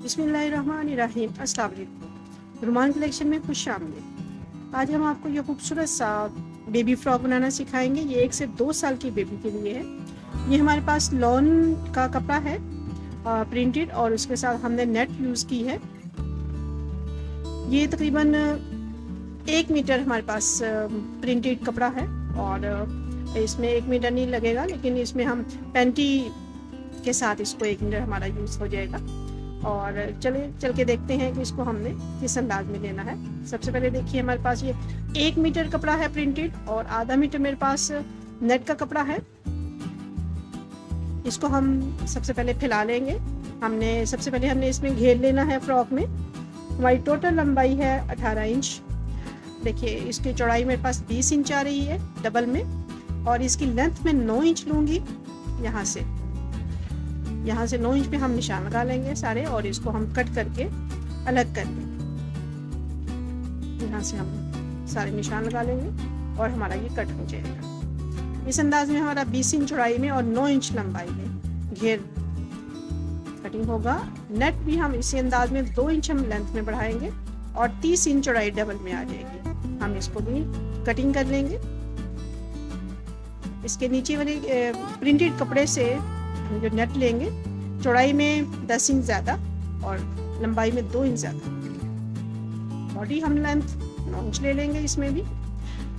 वालेकुम रुमान कलेक्शन में खुश आमदीद। आज हम आपको ये खूबसूरत सा बेबी फ्रॉक बनाना सिखाएँगे। ये एक से दो साल की बेबी के लिए है। ये हमारे पास लॉन का कपड़ा है प्रिंटेड और उसके साथ हमने नेट यूज़ की है। ये तकरीबन एक मीटर हमारे पास प्रिंटेड कपड़ा है और इसमें एक मीटर नहीं लगेगा, लेकिन इसमें हम पेंटी के साथ इसको एक मीटर हमारा यूज़ हो जाएगा। और चले, चल के देखते हैं कि इसको हमने किस अंदाज में लेना है। सबसे पहले देखिए हमारे पास ये एक मीटर कपड़ा है प्रिंटेड और आधा मीटर मेरे पास नेट का कपड़ा है। इसको हम सबसे पहले फैला लेंगे। हमने, सबसे पहले हमने इसमें घेर लेना है फ्रॉक में। हमारी टोटल लंबाई है 18 इंच। देखिए, इसकी चौड़ाई मेरे पास 20 इंच आ रही है डबल में और इसकी लेंथ में 9 इंच लूँगी यहाँ से। यहाँ से नौ इंच पे हम निशान लगा लेंगे सारे और इसको हम कट करके अलग कर लेंगे यहाँ से हम सारे निशान लगा लेंगे और हमारा ये कट हो जाएगा। इस अंदाज में हमारा 20 इंच चौड़ाई में और 9 इंच लंबाई में घेर कटिंग होगा। नेट भी हम इसी अंदाज में दो इंच हम लेंथ में बढ़ाएँगे और 30 इंच चौड़ाई डबल में आ जाएगी। हम इसको भी कटिंग कर लेंगे। इसके नीचे वाले प्रिंटेड कपड़े से जो नेट लेंगे, चौड़ाई में दस इंच ज़्यादा और लंबाई में दो इंच ज़्यादा। बॉडी हम लेंथ नौ इंच ले लेंगे इसमें भी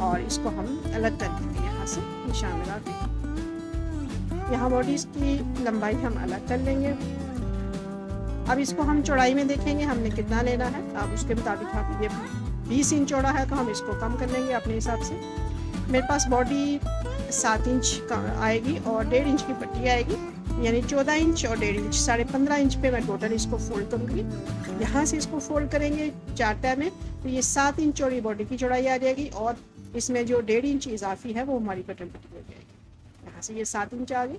और इसको हम अलग कर देंगे यहाँ से निशान लगा के। यहाँ बॉडी की लंबाई हम अलग कर लेंगे। अब इसको हम चौड़ाई में देखेंगे, हमने कितना लेना है। अब उसके मुताबिक आप ये बीस इंच चौड़ा है तो हम इसको कम कर लेंगे अपने हिसाब से। मेरे पास बॉडी सात इंच का आएगी और डेढ़ इंच की पट्टी आएगी। यानी चौदह इंच और डेढ़ इंच, साढ़े पंद्रह इंच पे मैं टोटल इसको फोल्ड करूँगी। यहाँ से इसको फोल्ड करेंगे चार में तो ये सात इंच चौड़ी बॉडी की चौड़ाई आ जाएगी और इसमें जो डेढ़ इंच इजाफी है वो हमारी बटन पट्टी हो जाएगी। यहाँ से ये सात इंच आ गई,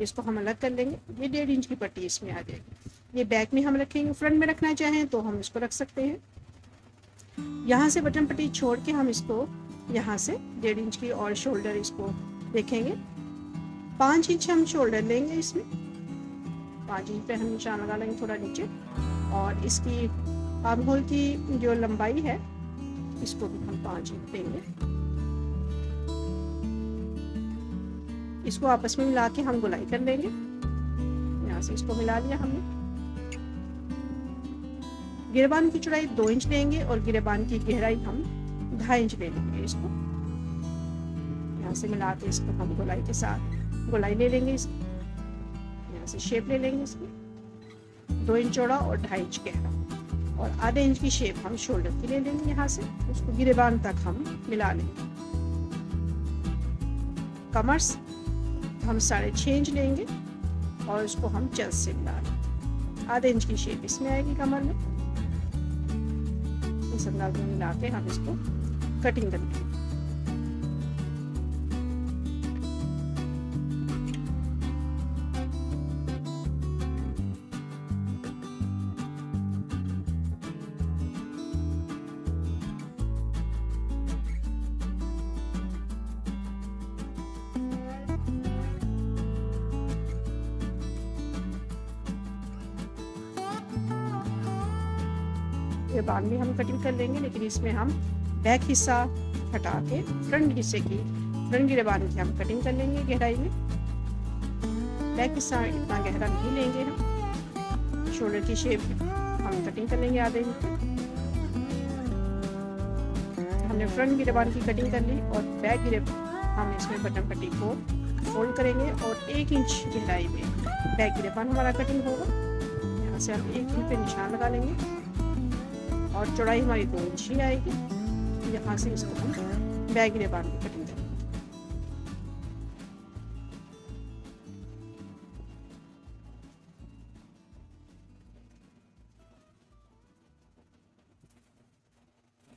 इसको हम अलग कर लेंगे। ये डेढ़ इंच की पट्टी इसमें आ जाएगी। ये बैक में हम रखेंगे फ्रंट में रखना चाहें तो हम इसको रख सकते हैं। यहाँ से बटन पट्टी छोड़ के हम इसको यहाँ से डेढ़ इंच की और शोल्डर इसको देखेंगे। पाँच इंच हम शोल्डर लेंगे इसमें। पाँच इंच पे हम निशान लगा लेंगे थोड़ा नीचे। और इसकी आर्म होल की जो लंबाई है, इसको भी हम पाँच इंच देंगे। इसको आपस में मिला के हम गुलाई कर लेंगे। यहाँ से इसको मिला लिया हमने। गिरबान की चौड़ाई दो इंच लेंगे और गिरबान की गहराई हम ढाई इंच ले लेंगे इसको। यहाँ से मिला के इसको हम गुलाई के साथ। गोलाई ले लेंगे इसकी। यहाँ से शेप ले लेंगे इसकी। दो इंच चौड़ा और ढाई इंच गहरा। और आधे इंच की शेप हम शोल्डर की ले लेंगे यहाँ से। उसको गिरेबान तक हम मिला लेंगे। कमर्स हम साढ़े छः इंच लेंगे और उसको हम चल से मिला लेंगे। आधे इंच की शेप इसमें आएगी कमर में। इस अंदाज में मिला के हम इसको कटिंग करेंगे ये बाद में हम कटिंग कर लेंगे, लेकिन इसमें हम बैक हिस्सा हटा के फ्रंट हिस्से की फ्रंट गिरेबान की हम कटिंग कर लेंगे गहराई में। बैक हिस्सा इतना गहरा नहीं लेंगे हम। शोल्डर की शेप हम कटिंग कर लेंगे आधे इंच हमने फ्रंट गिरेबान की कटिंग कर ली और बैक गिरे हम इसमें बटन पट्टी को फोल्ड करेंगे और एक इंच गहराई में बैक गिरेबान हमारा कटिंग होगा। यहाँ से हम एक इंच पे निशान लगा लेंगे। और चौड़ाई हमारी दो इंच ही आएगी। यहाँ से इसको हम बैग रेबान की कटिंग। करेंगे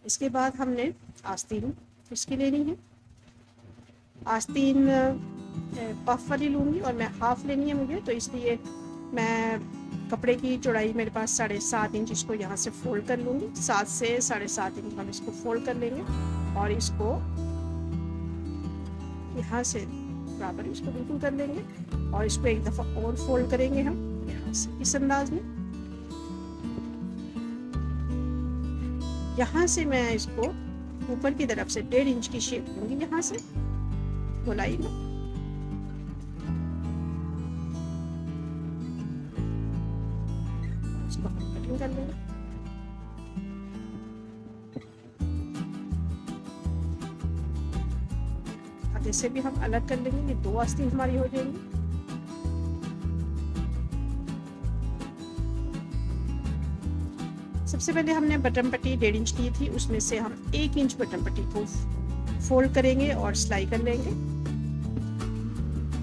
इसके बाद हमने आस्तीन इसकी लेनी है। आस्तीन पफ वाली लूँगी और मैं हाफ़ लेनी है मुझे तो इसलिए मैं कपड़े की चौड़ाई मेरे पास साढ़े सात इंच, इसको यहाँ से फोल्ड कर लूँगी। सात से साढ़े सात इंच हम इसको फोल्ड कर लेंगे और इसको यहाँ से बराबर इसको बिल्कुल कर लेंगे और इसको एक दफ़ा और फोल्ड करेंगे हम यहाँ से, इस अंदाज में। यहाँ से मैं इसको ऊपर की तरफ़ से डेढ़ इंच की शेप दूँगी यहाँ से, गोलाई में। इसको हम कटिंग कर लेंगे जैसे भी हम अलग कर लेंगे, ये दो आस्तीन हमारी हो जाएँगी। सबसे पहले हमने बटन पट्टी डेढ़ इंच ली थी, उसमें से हम एक इंच बटन पट्टी को फोल्ड करेंगे और सिलाई कर लेंगे।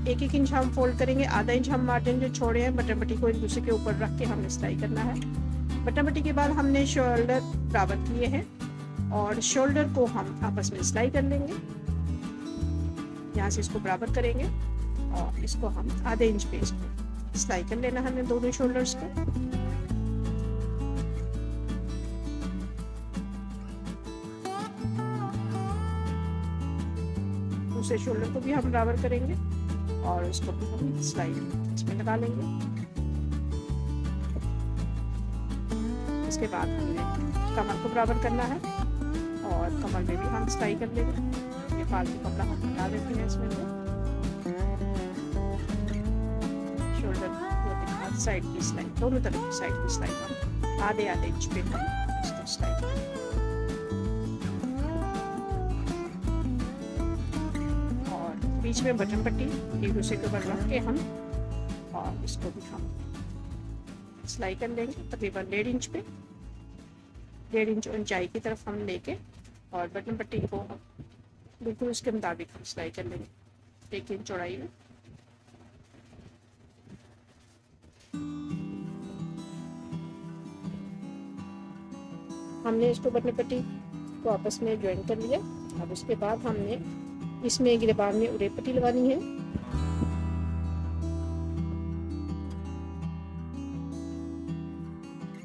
एक एक इंच हम फोल्ड करेंगे, आधा इंच हम मार्जिन जो छोड़े हैं बटन पट्टी को एक दूसरे के ऊपर रख के हमने सिलाई करना है। बटन पट्टी के बाद हमने शोल्डर बराबर किए हैं और शोल्डर को हम आपस में सिलाई कर लेंगे। यहाँ से इसको बराबर करेंगे और इसको हम आधे इंच पे इसको सिलाई कर लेना हमने दोनों शोल्डर्स को। दूसरे शोल्डर को भी हम बराबर करेंगे। और उसको भी हम सिलाई इसमें लगा लेंगे इसके बाद हमने कमर को बराबर करना है और कमर में भी हम सिलाई कर लेंगे। ये फालतू कपड़ा हम हटा देते हैं इसमें से। शोल्डर साइड की सिलाई दोनों तरफ़ की साइड की सिलाई हम आधे आधे इंच पे हम इसको सिलाई बीच में बटन पट्टी, एक दूसरे के ऊपर रख के हम, और इसको भी हम सिलाई कर लेंगे, तकरीबन डेढ़ इंच पे। डेढ़ इंच ऊंचाई की तरफ़ हम लेके और बटन पट्टी को बिल्कुल उसके मुताबिक हम सिलाई कर लेंगे, एक इंच चौड़ाई में। हमने इसको बटन पट्टी को आपस में ज्वाइन कर लिया। अब उसके बाद हमने इसमें गिरबान में उड़े पट्टी लगानी है।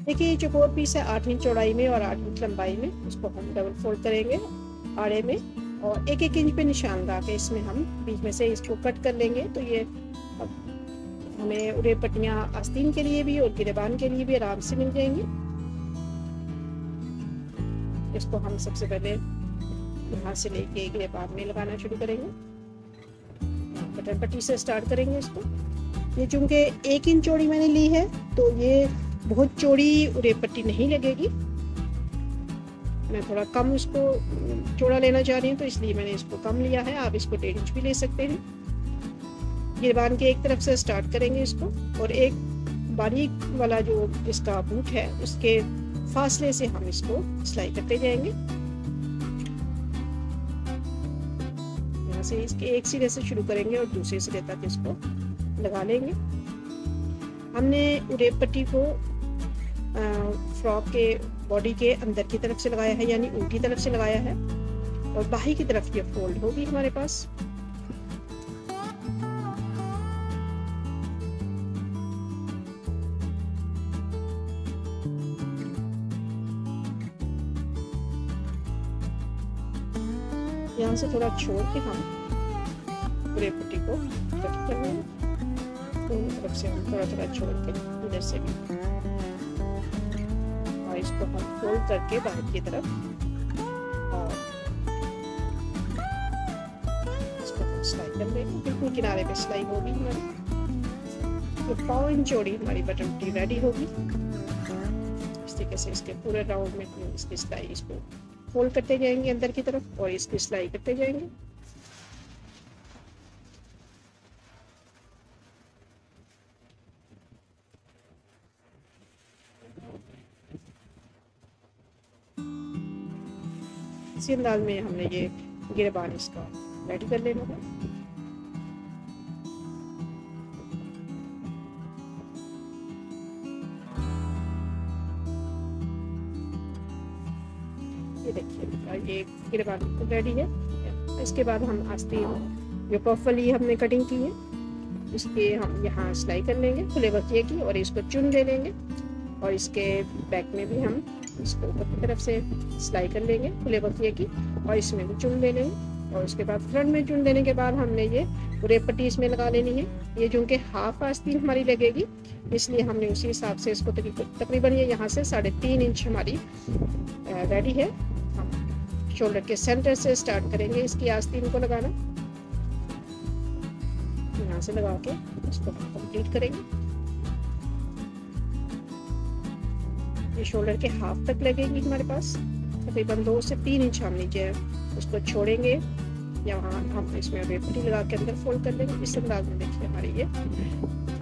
देखिए, ये चौकोर पीस है, आठ इंच चौड़ाई में और आठ इंच लंबाई में, इसको हम डबल फोल्ड करेंगे आड़े में और एक एक इंच पे निशान लगा के इसमें हम बीच में से इसको कट कर लेंगे। तो ये हमें उड़े पट्टियाँ आस्तीन के लिए भी और गिरबान के लिए भी आराम से मिल जाएँगी। इसको हम सबसे पहले यहाँ से लेके गिरबान में लगाना शुरू करेंगे। बटन पट्टी से स्टार्ट करेंगे इसको। ये चूँकि एक इंच चौड़ी मैंने ली है तो ये बहुत चौड़ी उड़े पट्टी नहीं लगेगी। मैं थोड़ा कम इसको, चौड़ा लेना चाह रही हूँ तो इसलिए मैंने इसको कम लिया है। आप इसको डेढ़ इंच भी ले सकते हैं। ये गिरबान के एक तरफ़ से स्टार्ट करेंगे इसको, और एक बारीक वाला जो इसका बूट है, उसके फासले से हम इसको सिलाई करते जाएँगे। से इसके एक सिरे से शुरू करेंगे और दूसरे सिरे तक इसको लगा लेंगे। हमने उरेब पट्टी को फ्रॉक के बॉडी के अंदर की तरफ़ से लगाया है, यानी उल्टी तरफ़ से लगाया है और बाही की तरफ़ ये फोल्ड होगी हमारे पास। यहाँ से थोड़ा छोड़ के हम पूरे पट्टी को कर लेंगे दोनों तरफ़ से हम थोड़ा थोड़ा छोड़ के इधर से भी। और इसको हम फोल्ड करके बाहर की तरफ़ और इसको हम सिलाई कर लेंगे बिल्कुल किनारे पे सिलाई होगी हमारी। तो पाव इंच चौड़ी हमारी बटन पट्टी रेडी होगी। इस तरीके से इसके पूरे राउंड में इसकी सिलाई इसको फोल्ड करते जाएँगे अंदर की तरफ़ और इसकी सिलाई करते जाएँगे। इसी अंदाज में हमने ये गिरबान इसका रेडी कर लेना है। ये गिरबान रेडी है। इसके बाद हम आस्ते जो पफ वाली हमने कटिंग की है इसके हम यहाँ सिलाई कर लेंगे खुले बकिए की और इसको चुन ले लेंगे। और इसके बैक में भी हम इसको ऊपर की तरफ़ से सिलाई कर लेंगे खुले बकिए की और इसमें भी चुन ले लेंगे। और उसके बाद फ्रंट में चुन देने के बाद हमने ये पूरे पट्टी इसमें लगा लेनी है। ये चूँकि हाफ़ आस्तीन हमारी लगेगी, इसलिए हमने उसी हिसाब से इसको तकरीबन ये यहाँ से साढ़े तीन इंच हमारी रेडी है। शोल्डर के सेंटर से स्टार्ट करेंगे। इसकी आस्तीन को लगाना। यहाँ से लगा के इसको कंप्लीट करेंगे। ये शोल्डर के हाफ़ तक लगेगी हमारे पास। तकरीबन दो से तीन इंच हम नीचे उसको छोड़ेंगे। यहाँ हम इसमें रेपटी लगा के अंदर फोल्ड कर लेंगे इस अंदाज में देखिए हमारी ये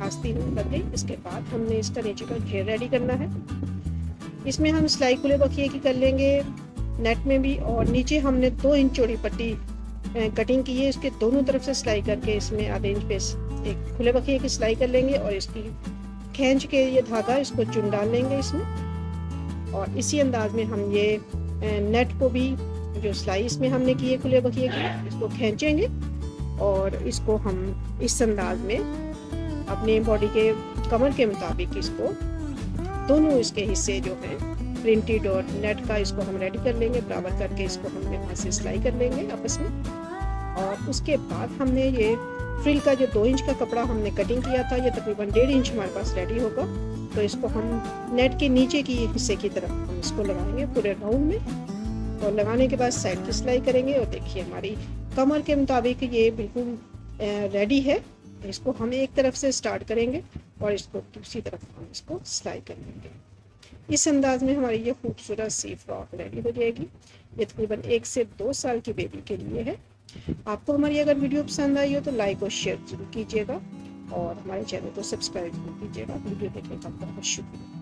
आस्तीन लग गई। इसके बाद हमने इसका नीचे का घेर रेडी करना है। इसमें हम सिलाई खुले बखिए की कर लेंगे। नेट में भी और नीचे हमने दो इंच चौड़ी पट्टी कटिंग की है। इसके दोनों तरफ़ से सिलाई करके इसमें आधे इंच पे एक खुले बखिए की सिलाई कर लेंगे और इसकी खींच के ये धागा, इसको चुन डाल लेंगे इसमें। और इसी अंदाज में हम ये नेट को भी जो सिलाई इसमें हमने की है खुले बखिए की, इसको खींचेंगे और इसको हम इस अंदाज में अपने बॉडी के कमर के मुताबिक इसको दोनों इसके हिस्से जो हैं प्रिंटेड और नेट का इसको हम रेडी कर लेंगे, बराबर करके इसको हम यहाँ से सिलाई कर लेंगे आपस में। और उसके बाद हमने ये फ्रिल का जो दो इंच का कपड़ा हमने कटिंग किया था, ये तकरीबन डेढ़ इंच हमारे पास रेडी होगा। तो इसको हम नेट के नीचे की हिस्से की तरफ़ हम इसको लगाएँगे पूरे राउंड में। और लगाने के बाद साइड की सिलाई करेंगे और देखिए हमारी कमर के मुताबिक ये बिल्कुल रेडी है। इसको हम एक तरफ़ से स्टार्ट करेंगे और इसको दूसरी तरफ़ हम इसको सिलाई कर लेंगे। इस अंदाज में हमारी ये खूबसूरत सी फ्रॉक रेडी हो जाएगी। ये तकरीबन एक से दो साल की बेबी के लिए है। आपको हमारी अगर वीडियो पसंद आई हो तो लाइक और शेयर ज़रूर कीजिएगा और हमारे चैनल को सब्सक्राइब ज़रूर कीजिएगा। वीडियो देखने का बहुत शुक्रिया।